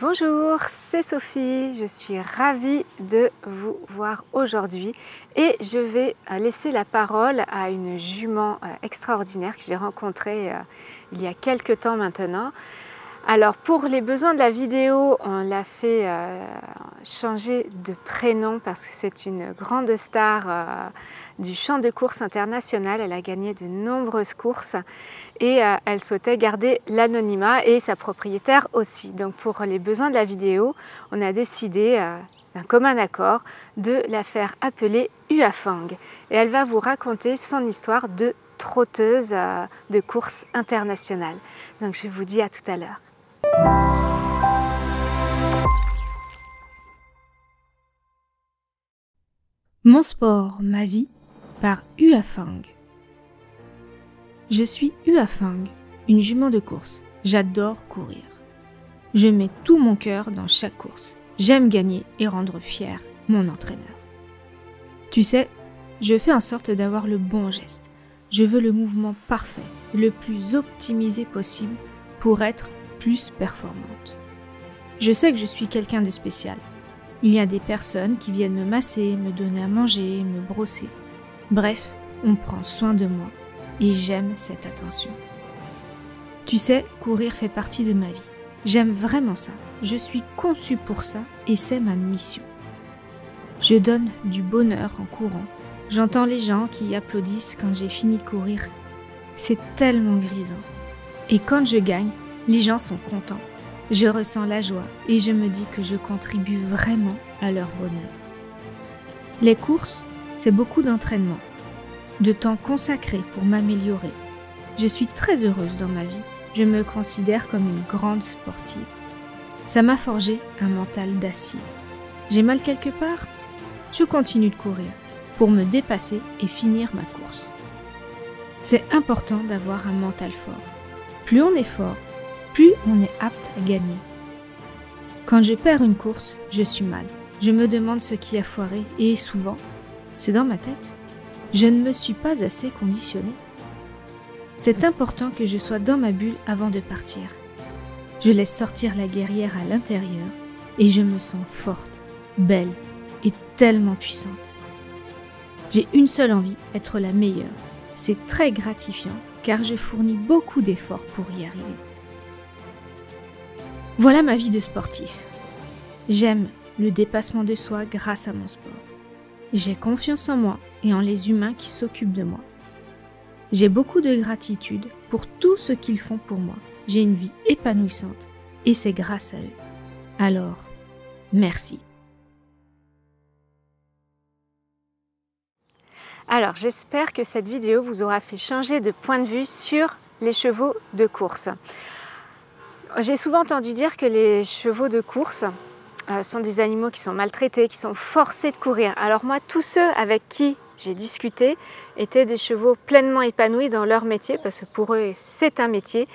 Bonjour, c'est Sophie, je suis ravie de vous voir aujourd'hui et je vais laisser la parole à une jument euh, extraordinaire que j'ai rencontrée euh, il y a quelques temps maintenant. Alors pour les besoins de la vidéo, on l'a fait euh, changer de prénom parce que c'est une grande star euh, du champ de course international. Elle a gagné de nombreuses courses et euh, elle souhaitait garder l'anonymat et sa propriétaire aussi. Donc pour les besoins de la vidéo, on a décidé d'un commun accord de la faire appeler Uafang. Et elle va vous raconter son histoire de trotteuse de course internationale. Donc je vous dis à tout à l'heure. Mon sport, ma vie, par Uafang. Je suis Uafang, une jument de course. J'adore courir. Je mets tout mon cœur dans chaque course. J'aime gagner et rendre fier mon entraîneur. Tu sais, je fais en sorte d'avoir le bon geste. Je veux le mouvement parfait, le plus optimisé possible pour être plus performante. Je sais que je suis quelqu'un de spécial. Il y a des personnes qui viennent me masser, me donner à manger, me brosser. Bref, on prend soin de moi et j'aime cette attention. Tu sais, courir fait partie de ma vie. J'aime vraiment ça. Je suis conçue pour ça et c'est ma mission. Je donne du bonheur en courant. J'entends les gens qui applaudissent quand j'ai fini de courir. C'est tellement grisant. Et quand je gagne, les gens sont contents. Je ressens la joie et je me dis que je contribue vraiment à leur bonheur. Les courses, c'est beaucoup d'entraînement, de temps consacré pour m'améliorer. Je suis très heureuse dans ma vie. Je me considère comme une grande sportive. Ça m'a forgé un mental d'acier. J'ai mal quelque part? Je continue de courir pour me dépasser et finir ma course. C'est important d'avoir un mental fort. Plus on est fort, plus on est apte à gagner. Quand je perds une course, je suis mal. Je me demande ce qui a foiré et souvent, c'est dans ma tête. Je ne me suis pas assez conditionnée. C'est important que je sois dans ma bulle avant de partir. Je laisse sortir la guerrière à l'intérieur et je me sens forte, belle et tellement puissante. J'ai une seule envie, être la meilleure. C'est très gratifiant car je fournis beaucoup d'efforts pour y arriver. Voilà ma vie de sportif. J'aime le dépassement de soi grâce à mon sport. J'ai confiance en moi et en les humains qui s'occupent de moi. J'ai beaucoup de gratitude pour tout ce qu'ils font pour moi. J'ai une vie épanouissante et c'est grâce à eux. Alors, merci. Alors, j'espère que cette vidéo vous aura fait changer de point de vue sur les chevaux de course. J'ai souvent entendu dire que les chevaux de course euh, sont des animaux qui sont maltraités, qui sont forcés de courir. Alors moi, tous ceux avec qui j'ai discuté étaient des chevaux pleinement épanouis dans leur métier, parce que pour eux, c'est un métier.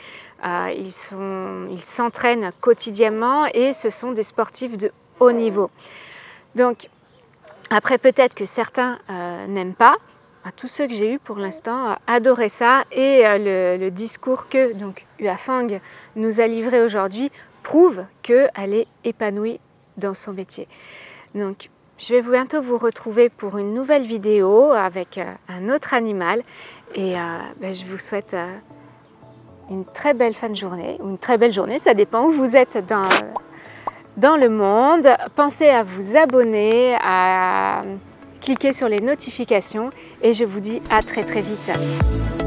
Euh, ils s'entraînent quotidiennement et ce sont des sportifs de haut niveau. Donc, après, peut-être que certains euh, n'aiment pas, tous ceux que j'ai eus pour l'instant adoraient ça et euh, le, discours que donc Uafang nous a livré aujourd'hui prouve qu'elle est épanouie dans son métier. Donc je vais bientôt vous retrouver pour une nouvelle vidéo avec euh, un autre animal et euh, ben, je vous souhaite une très belle fin de journée ou une très belle journée, ça dépend où vous êtes dans, dans le monde. Pensez à vous abonner, à cliquez sur les notifications et je vous dis à très très vite.